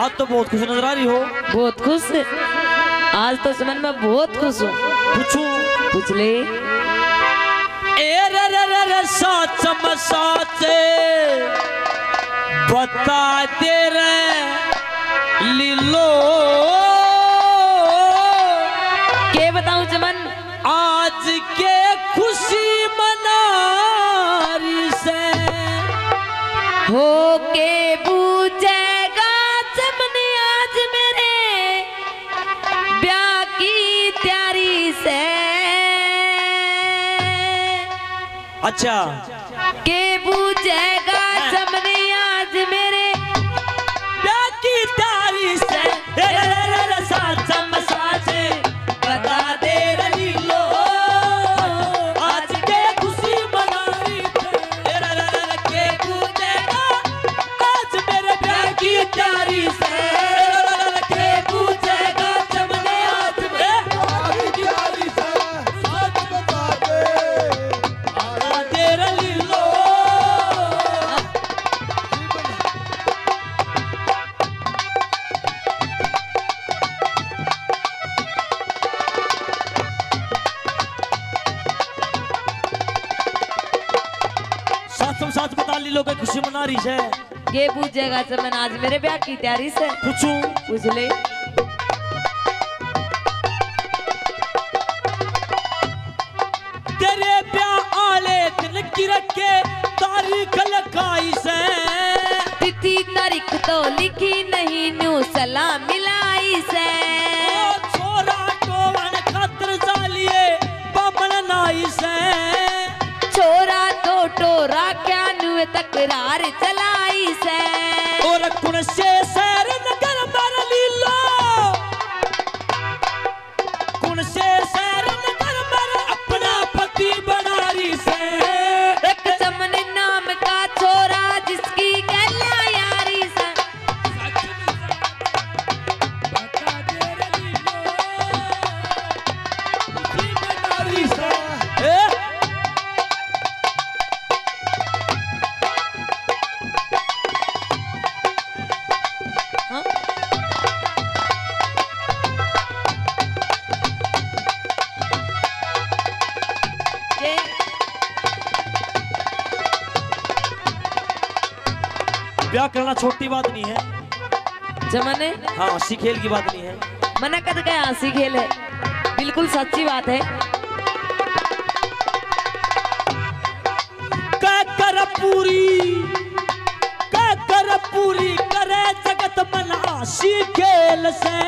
आज तो बहुत खुश नज़र आ रही हो। बहुत खुश? आज तो सुमन में बहुत खुश हूँ। पूछू। पूछ ले। साच बता दे रे लीलो। के बताऊँ चमन आज के खुशी मना से। हो के अच्छा। के पूजेगा चमन आज मेरे। की तारी से। बता दे रे लीलो आज के खुशी रे के पूजेगा आज मेरे प्यार की तैयारी से। बता लोग खुशी मना रही है। के पूजेगा चमन आज मेरे ब्याह की तैयारी से। पूछू? पूछ ले। तेरे ब्याह आले दिन की रखे तारीख से। तिथि तारीख तो लिखी नहीं न्यू सलाम मिलाई से। छोरा टोवन खातर जालिए बामण नाई से। छोरा तकरार चलाई से। और कुण से सैर ब्याह करना छोटी बात नहीं है। चमन हाँ हँसी खेल की बात नहीं है। मना कर गया हँसी खेल है। बिल्कुल सच्ची बात है। कह कर पूरी कर पूरी करे जगत मनासी खेल से।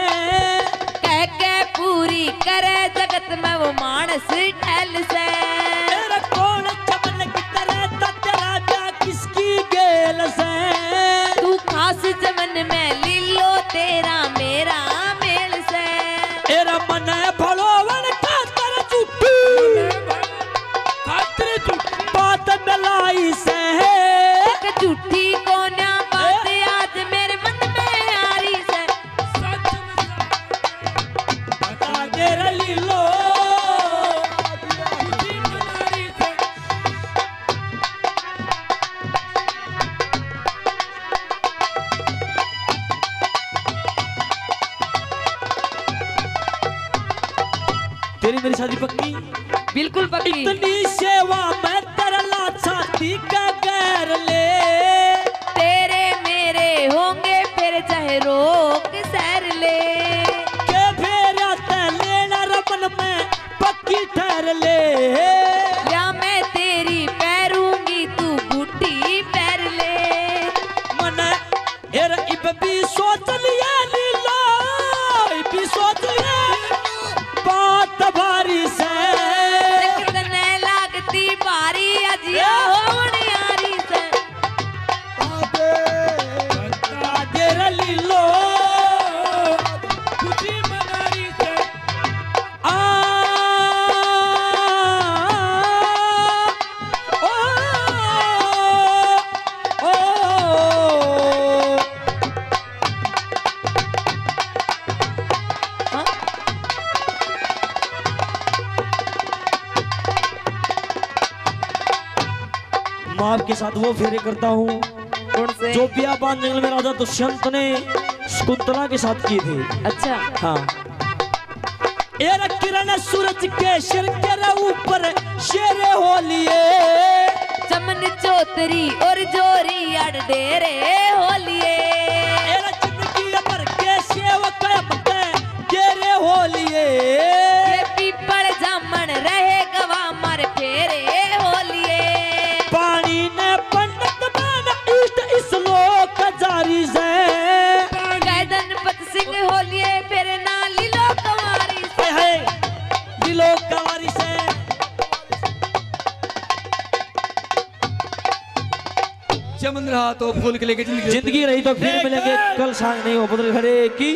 कह के पूरी करे जगत में वो मानस ठहल से। तेरी मेरी शादी पक्की? बिल्कुल पक्की। इतनी सेवा मैं तरला छाती का गैर माँ के साथ वो फेरे करता हूँ। जो पिया पान जंगल में राजा दुष्यंत ने शकुंतला के साथ की थी। अच्छा। हाँ। किरण सूरज के सिर के ऊपर शेर हो लिए। चमन चौतरी और जोरी अड़ डेरे होलिए कवारी से। चमन रहा तो फूल के लेके ज़िंदगी। ज़िंदगी रही तो फिर मिलेंगे कल सांग नहीं हो बदल खड़े की।